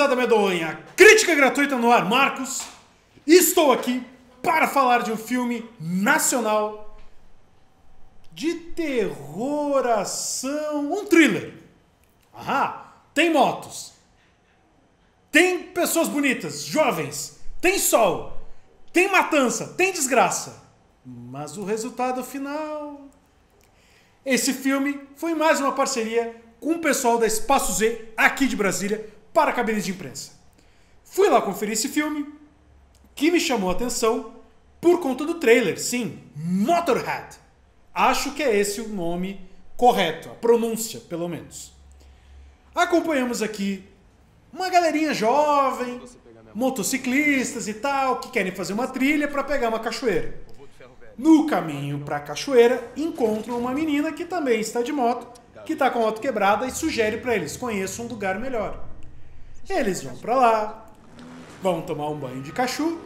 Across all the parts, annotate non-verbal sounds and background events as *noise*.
gurizada medonha! Crítica gratuita no ar, Marcos. Estou aqui para falar de um filme nacional de terror, ação, um thriller. Aham, tem motos, tem pessoas bonitas, jovens, tem sol, tem matança, tem desgraça. Mas o resultado final. Esse filme foi mais uma parceria com o pessoal da Espaço Z aqui de Brasília para a cabine de imprensa. Fui lá conferir esse filme, que me chamou a atenção por conta do trailer, sim, Motorhead. Acho que é esse o nome correto, a pronúncia, pelo menos. Acompanhamos aqui uma galerinha jovem, motociclistas e tal, que querem fazer uma trilha para pegar uma cachoeira. No caminho para a cachoeira, encontram uma menina que também está de moto, que está com a moto quebrada e sugere para eles: conheçam um lugar melhor. Eles vão para lá, vão tomar um banho de cachu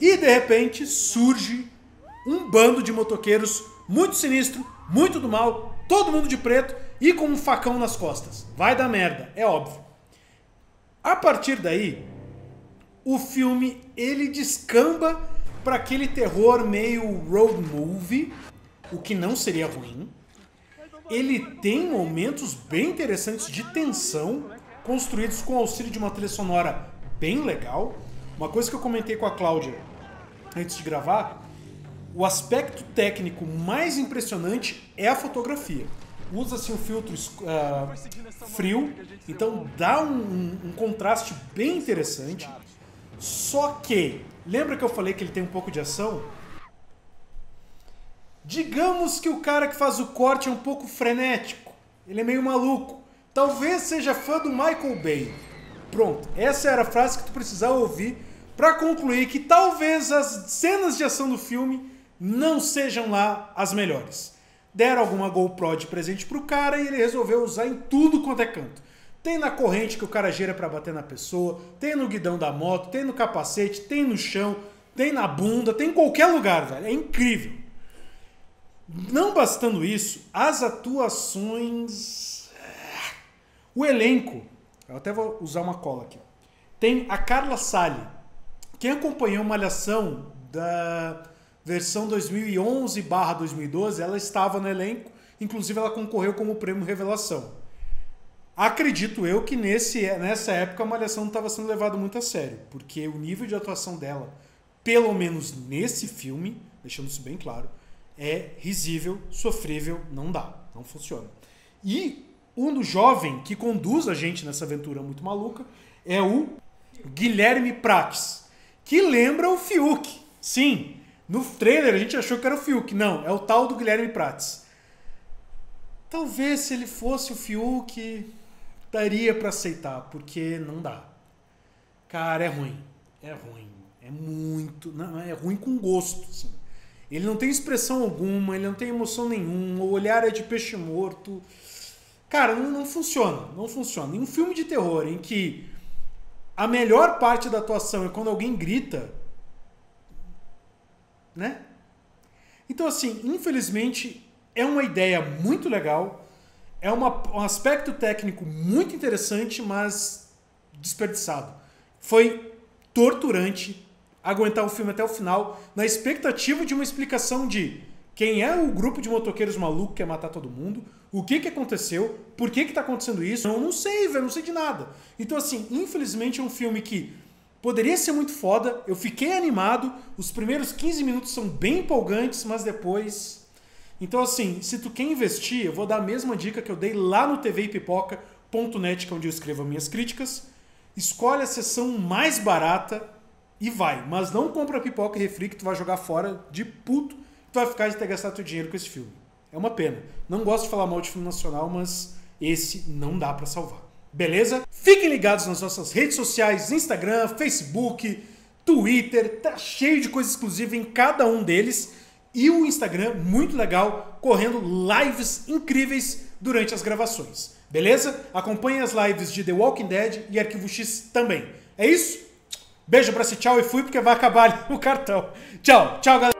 e de repente surge um bando de motoqueiros muito sinistro, muito do mal, todo mundo de preto e com um facão nas costas. Vai dar merda, é óbvio. A partir daí, o filme ele descamba para aquele terror meio road movie, o que não seria ruim. Ele tem momentos bem interessantes de tensão, construídos com auxílio de uma trilha sonora bem legal. Uma coisa que eu comentei com a Cláudia antes de gravar, o aspecto técnico mais impressionante é a fotografia. Usa-se um filtro uh, frio, então dá um, um contraste bem interessante. Só que, lembra que eu falei que ele tem um pouco de ação? Digamos que o cara que faz o corte é um pouco frenético. Ele é meio maluco. Talvez seja fã do Michael Bay. Pronto, essa era a frase que tu precisava ouvir para concluir que talvez as cenas de ação do filme não sejam lá as melhores. Deram alguma GoPro de presente pro cara e ele resolveu usar em tudo quanto é canto. Tem na corrente que o cara gira para bater na pessoa, tem no guidão da moto, tem no capacete, tem no chão, tem na bunda, tem em qualquer lugar, velho. É incrível. Não bastando isso, as atuações o elenco, eu até vou usar uma cola aqui. Tem a Carla Sali. Quem acompanhou Malhação da versão 2011/2012, ela estava no elenco, inclusive ela concorreu como prêmio Revelação. Acredito eu que nesse, nessa época a Malhação não estava sendo levado muito a sério, porque o nível de atuação dela, pelo menos nesse filme, deixando isso bem claro, é risível, sofrível, não dá, não funciona. E um jovem que conduz a gente nessa aventura muito maluca é o Guilherme Prates, que lembra o Fiuk. Sim, no trailer a gente achou que era o Fiuk. Não, é o tal do Guilherme Prates. Talvez se ele fosse o Fiuk, daria para aceitar, porque não dá. Cara, é ruim. É ruim. É muito. Não, é ruim com gosto. Assim. Ele não tem expressão alguma, ele não tem emoção nenhuma, o olhar é de peixe morto. Cara, não, não funciona. Não funciona. Em um filme de terror em que a melhor parte da atuação é quando alguém grita, né? Então, assim, infelizmente, é uma ideia muito legal, é uma, um aspecto técnico muito interessante, mas desperdiçado. Foi torturante aguentar o filme até o final, na expectativa de uma explicação de quem é o grupo de motoqueiros maluco que quer matar todo mundo, o que, que aconteceu, por que, que tá acontecendo isso, eu não sei, velho, não sei de nada. Então, assim, infelizmente é um filme que poderia ser muito foda, eu fiquei animado, os primeiros 15 minutos são bem empolgantes, mas depois. Então, assim, se tu quer investir, eu vou dar a mesma dica que eu dei lá no tvpipoca.net, que é onde eu escrevo minhas críticas. Escolhe a sessão mais barata e vai. Mas não compra pipoca e refri que tu vai jogar fora de puto tu vai ficar de ter gastado teu dinheiro com esse filme. É uma pena. Não gosto de falar mal de filme nacional, mas esse não dá para salvar. Beleza? Fiquem ligados nas nossas redes sociais, Instagram, Facebook, Twitter, tá cheio de coisa exclusiva em cada um deles. E o Instagram, muito legal, correndo lives incríveis durante as gravações. Beleza? Acompanhe as lives de The Walking Dead e Arquivo X também. É isso? Beijo pra si, tchau e fui, porque vai acabar *laughs* o cartão. Tchau, tchau, galera.